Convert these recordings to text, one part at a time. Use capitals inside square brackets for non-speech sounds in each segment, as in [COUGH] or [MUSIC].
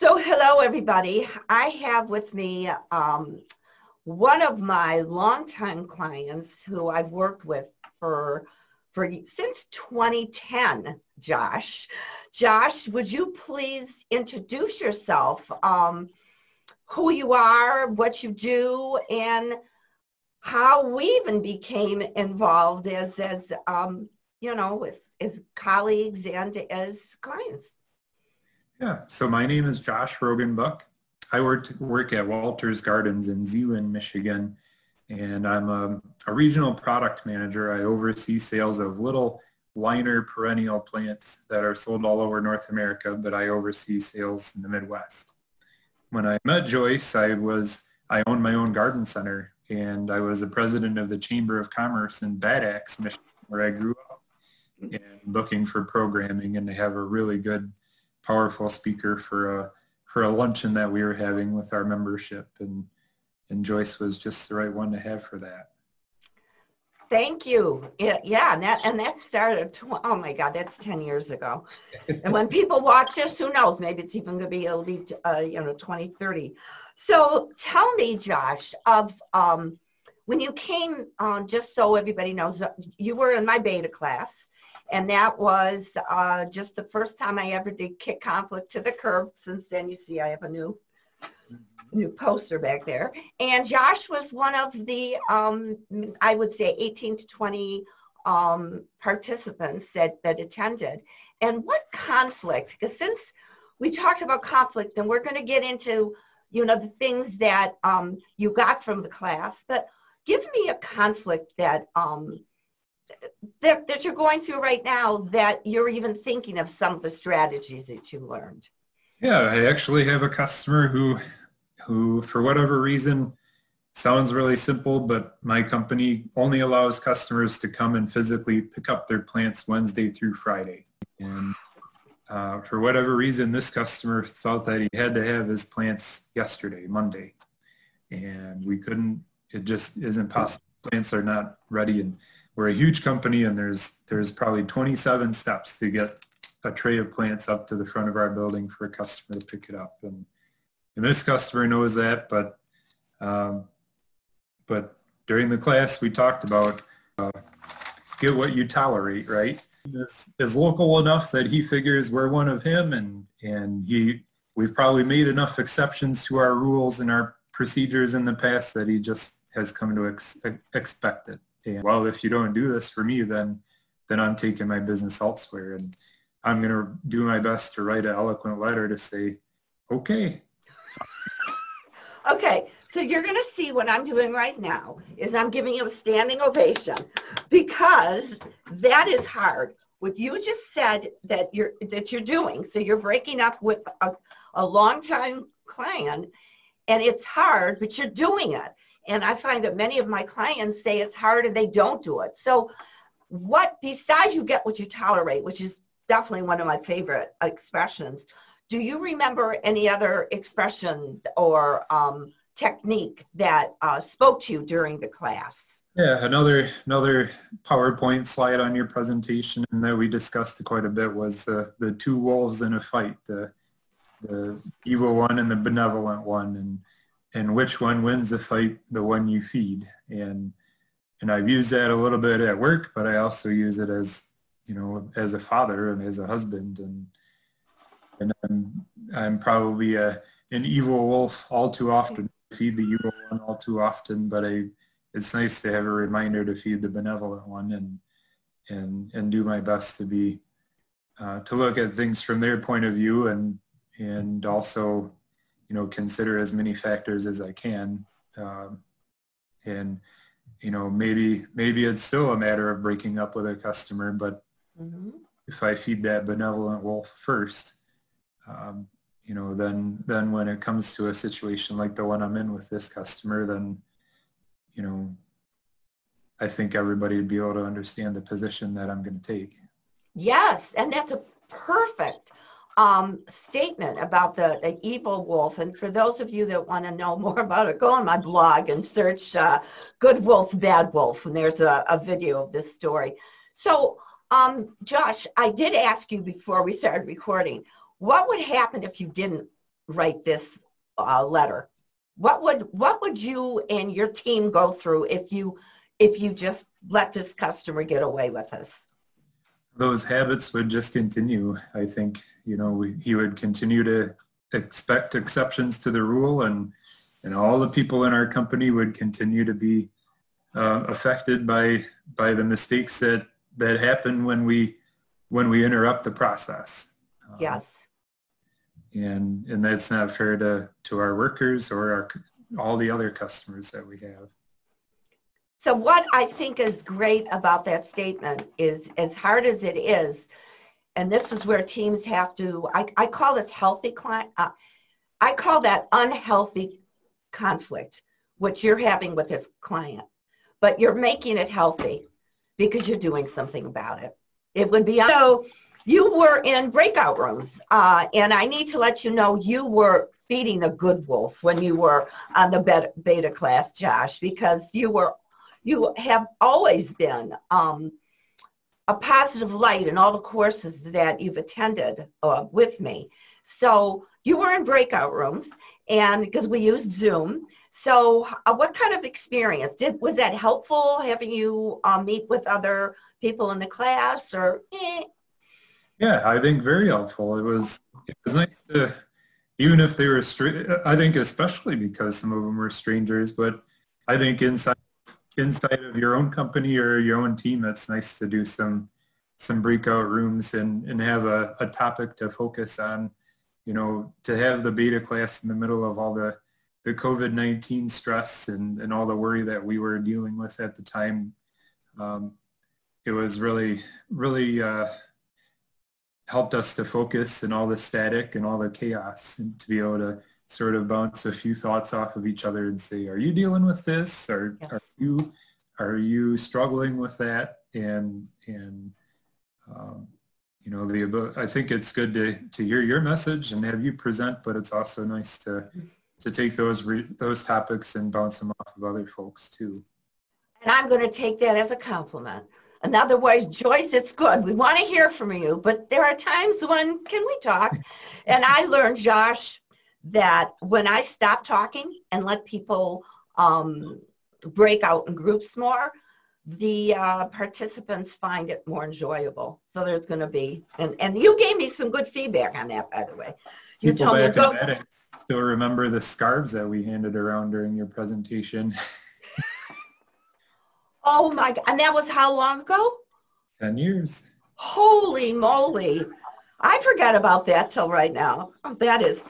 So hello everybody. I have with me um, one of my longtime clients who I've worked with for for since 2010, Josh. Josh, would you please introduce yourself, um, who you are, what you do, and how we even became involved as, as um, you know, as, as colleagues and as clients. Yeah, so my name is Josh Roggenbuck. I work, work at Walters Gardens in Zeeland, Michigan, and I'm a, a, regional product manager. I oversee sales of little liner perennial plants that are sold all over North America, but I oversee sales in the Midwest. When I met Joyce, I was I owned my own garden center, and I was the president of the Chamber of Commerce in Bad Axe, Michigan, where I grew up, and looking for programming and to have a really good powerful speaker for a for a luncheon that we were having with our membership and and Joyce was just the right one to have for that. Thank you. Yeah, yeah and that and that started. oh my God, that's ten years ago. [LAUGHS] and when people watch this, who knows? Maybe it's even going to be it'll be uh, you know 2030. So tell me, Josh, of um, when you came on, just so everybody knows, you were in my beta class. And that was uh, just the first time I ever did kick conflict to the curb. Since then, you see I have a new new poster back there. And Josh was one of the, um, I would say 18 to 20 um, participants that, that attended. And what conflict, because since we talked about conflict and we're going to get into, you know, the things that um, you got from the class, but give me a conflict that um, that, that you're going through right now that you're even thinking of some of the strategies that you learned? Yeah, I actually have a customer who, who for whatever reason, sounds really simple, but my company only allows customers to come and physically pick up their plants Wednesday through Friday. And uh, for whatever reason, this customer felt that he had to have his plants yesterday, Monday. And we couldn't, it just isn't possible. Plants are not ready. And we're a huge company and there's there's probably 27 steps to get a tray of plants up to the front of our building for a customer to pick it up. And, and this customer knows that, but um, but during the class we talked about uh, get what you tolerate, right? Is, is local enough that he figures we're one of him and, and he, we've probably made enough exceptions to our rules and our procedures in the past that he just has come to ex- expect it well, if you don't do this for me, then then I'm taking my business elsewhere. And I'm going to do my best to write an eloquent letter to say, okay. [LAUGHS] okay. So you're going to see what I'm doing right now is I'm giving you a standing ovation because that is hard. What you just said that you're that you're doing. So you're breaking up with a, a long time client and it's hard, but you're doing it. And I find that many of my clients say it's hard and they don't do it. So what, besides you get what you tolerate, which is definitely one of my favorite expressions, do you remember any other expression or um, technique that uh, spoke to you during the class? Yeah, another another PowerPoint slide on your presentation and that we discussed quite a bit was uh, the two wolves in a fight, the the evil one and the benevolent one. And and which one wins the fight the one you feed. And and I've used that a little bit at work but I also use it as you know as a father and as a husband. And and I'm, I'm probably a, an evil wolf all too often. Feed the evil one all too often but I it's nice to have a reminder to feed the benevolent one and and and do my best to be uh, to look at things from their point of view and and also you know, consider as many factors as I can. Um, and, you know, maybe, maybe it's still a matter of breaking up with a customer, but mm-hmm. if I feed that benevolent wolf first, um, you know, then, then when it comes to a situation like the one I'm in with this customer, then, you know, I think everybody would be able to understand the position that I'm going to take. Yes, and that's a perfect um, statement about the, the evil wolf. And for those of you that want to know [LAUGHS] more about it, go on my blog and search uh, Good Wolf, Bad Wolf. And there's a, a video of this story. So, um, Josh, I did ask you before we started recording, what would happen if you didn't write this uh, letter? What would what would you and your team go through if you if you just let this customer get away with this? Those habits would just continue. I think you know we, he would continue to expect exceptions to the rule, and and all the people in our company would continue to be uh, affected by by the mistakes that that happen when we when we interrupt the process. Um, yes. And and that's not fair to to our workers or our all the other customers that we have. So what I think is great about that statement is as hard as it is, and this is where teams have to, I, I call this healthy client, uh, I call that unhealthy conflict, what you're having with this client, but you're making it healthy because you're doing something about it. It would be, so you were in breakout rooms, uh, and I need to let you know you were feeding a good wolf when you were on the beta class, Josh, because you were you have always been um, a positive light in all the courses that you've attended uh, with me. So you were in breakout rooms and because we used Zoom. So uh, what kind of experience did, was that helpful having you uh, meet with other people in the class or? Eh? Yeah, I think very helpful. It was, it was nice to, even if they were, I think especially because some of them were strangers, but I think inside inside of your own company or your own team, it's nice to do some some breakout rooms and, and have a, a topic to focus on, you know, to have the beta class in the middle of all the, the COVID-19 stress and, and all the worry that we were dealing with at the time. Um, it was really, really uh, helped us to focus and all the static and all the chaos and to be able to sort of bounce a few thoughts off of each other and say, are you dealing with this? Or yes. are you are you struggling with that? And and um, you know, the I think it's good to to hear your message and have you present, but it's also nice to to take those re, those topics and bounce them off of other folks too. And I'm going to take that as a compliment. In other words, Joyce, it's good. We want to hear from you, but there are times when can we talk? and I learned, Josh, that when I stop talking and let people um, break out in groups more, the uh, participants find it more enjoyable. So there's going to be, and, and you gave me some good feedback on that, by the way. You People told me go. Still remember the scarves that we handed around during your presentation. [LAUGHS] oh my God. And that was how long ago? 10 years. Holy moly. I forgot about that till right now. That is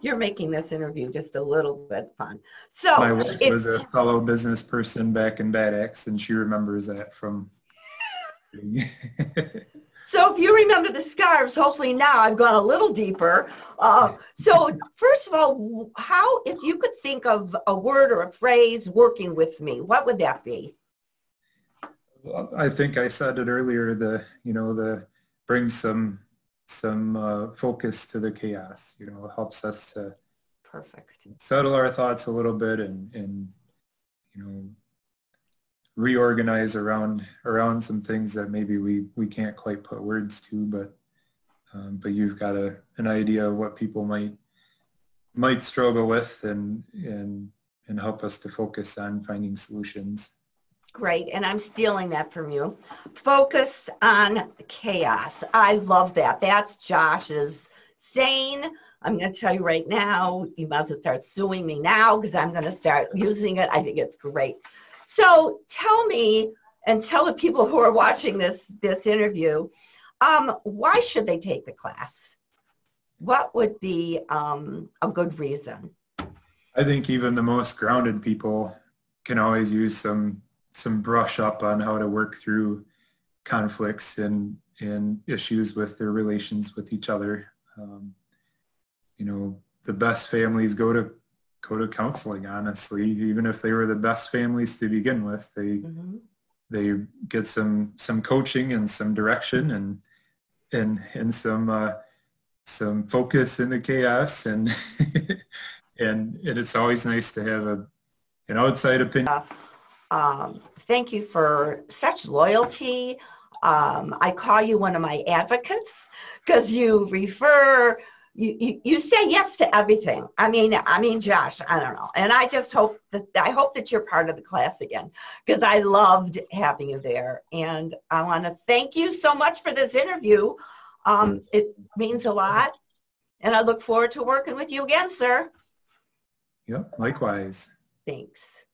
you're making this interview just a little bit fun. So my wife was a fellow business person back in Bad Axe, and she remembers that from. [LAUGHS] so if you remember the scarves, hopefully now I've gone a little deeper. Uh, so first of all, how if you could think of a word or a phrase working with me, what would that be? Well, I think I said it earlier. The you know the bring some some uh, focus to the chaos. You know, helps us to perfect settle our thoughts a little bit and and you know reorganize around around some things that maybe we we can't quite put words to, but um, but you've got a an idea of what people might might struggle with and and and help us to focus on finding solutions. Great, and I'm stealing that from you. Focus on chaos. I love that. That's Josh's saying. I'm going to tell you right now, you might as well start suing me now because I'm going to start using it. I think it's great. So tell me and tell the people who are watching this, this interview, um, why should they take the class? What would be um, a good reason? I think even the most grounded people can always use some some brush up on how to work through conflicts and and issues with their relations with each other. Um, you know, the best families go to go to counseling. Honestly, even if they were the best families to begin with, they mm-hmm. they get some some coaching and some direction and and and some uh, some focus in the chaos and [LAUGHS] and and it's always nice to have a an outside opinion. Um, thank you for such loyalty. Um, I call you one of my advocates because you refer you, you, you say yes to everything. I mean, I mean, Josh, I don't know. And I just hope that, I hope that you're part of the class again because I loved having you there. And I want to thank you so much for this interview. Um, it means a lot. And I look forward to working with you again, sir. Yep, likewise. Thanks.